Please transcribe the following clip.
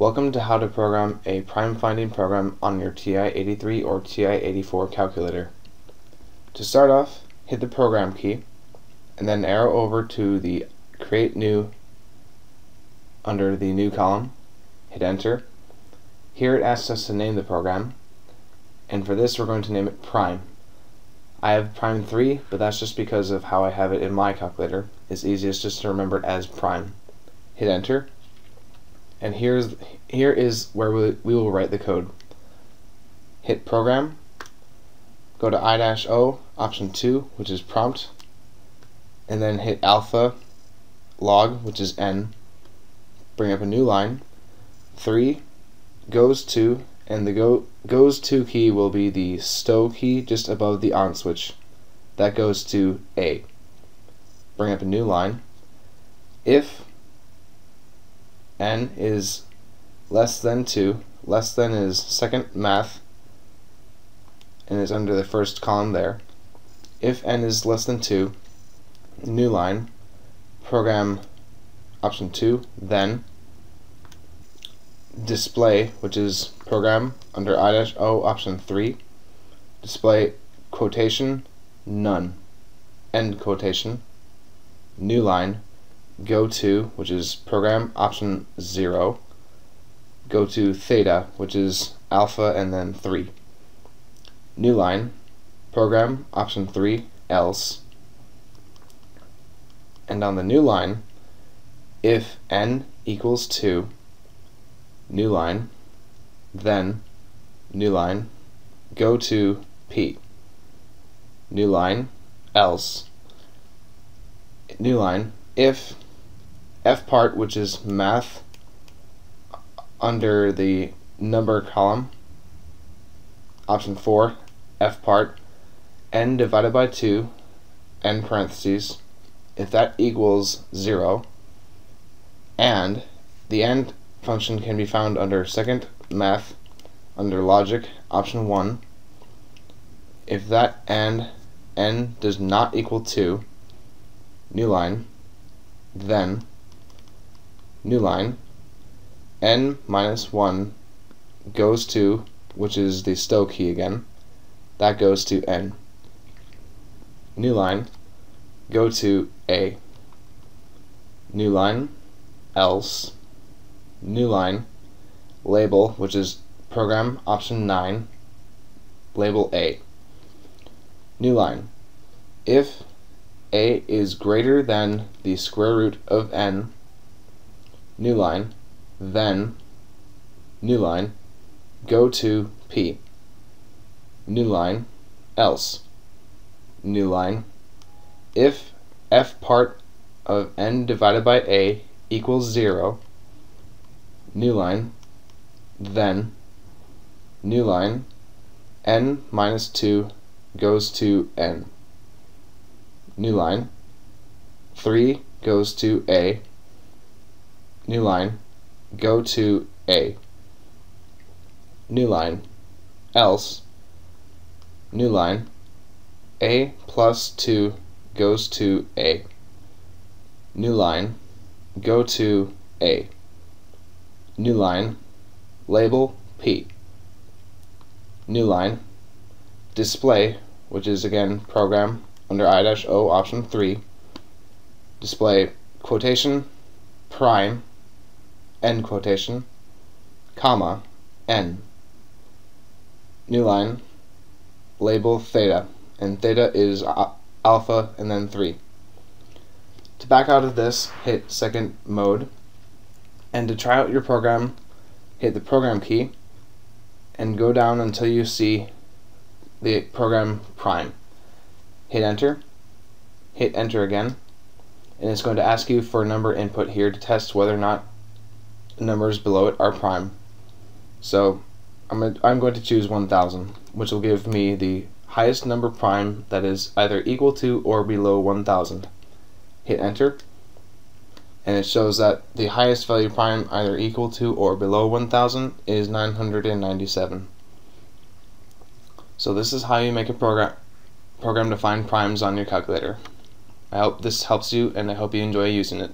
Welcome to how to program a prime finding program on your TI-83 or TI-84 calculator. To start off, hit the program key and then arrow over to the create new under the new column, hit enter. Here it asks us to name the program and for this we're going to name it prime. I have prime 3 but that's just because of how I have it in my calculator. It's easiest just to remember it as prime. Hit enter and here's here is where we, we will write the code. Hit program, go to I-O, option 2, which is prompt, and then hit alpha log, which is n, bring up a new line, 3 goes to, and the go goes to key will be the stow key just above the on switch. That goes to A. Bring up a new line. If n is less than 2. Less than is second math and is under the first column there. If n is less than 2, new line, program option 2, then display, which is program under I-O option 3, display quotation none, end quotation, new line, go to, which is program option 0, go to theta, which is alpha and then 3. New line, program option 3, else. And on the new line, if n equals 2, new line, then new line, go to p. New line, else. New line, if F part, which is math, under the number column, option 4, F part, n divided by 2, n parentheses, if that equals 0, and the end function can be found under second math, under logic, option 1, if that and n does not equal 2, new line, then new line, n minus 1 goes to, which is the stow key again, that goes to n. New line, go to a. New line, else. New line, label, which is program option 9, label a. New line, if a is greater than the square root of n, new line, then, new line, go to P, new line, else, new line, if f part of n divided by a equals 0, new line, then, new line, n minus 2 goes to n, new line, 3 goes to a, new line, go to A. New line, else, new line, A plus 2 goes to A. New line, go to A. New line, label P. New line, display, which is again program under I-O option 3, display quotation, prime, end quotation, comma, n. New line, label theta, and theta is alpha and then 3. To back out of this, hit second mode, and to try out your program, hit the program key, and go down until you see the program prime. Hit enter, hit enter again, and it's going to ask you for a number input here to test whether or not numbers below it are prime. So I'm, I'm going to choose 1000, which will give me the highest number prime that is either equal to or below 1000. Hit enter, and it shows that the highest value prime either equal to or below 1000 is 997. So this is how you make a program program to find primes on your calculator. I hope this helps you and I hope you enjoy using it.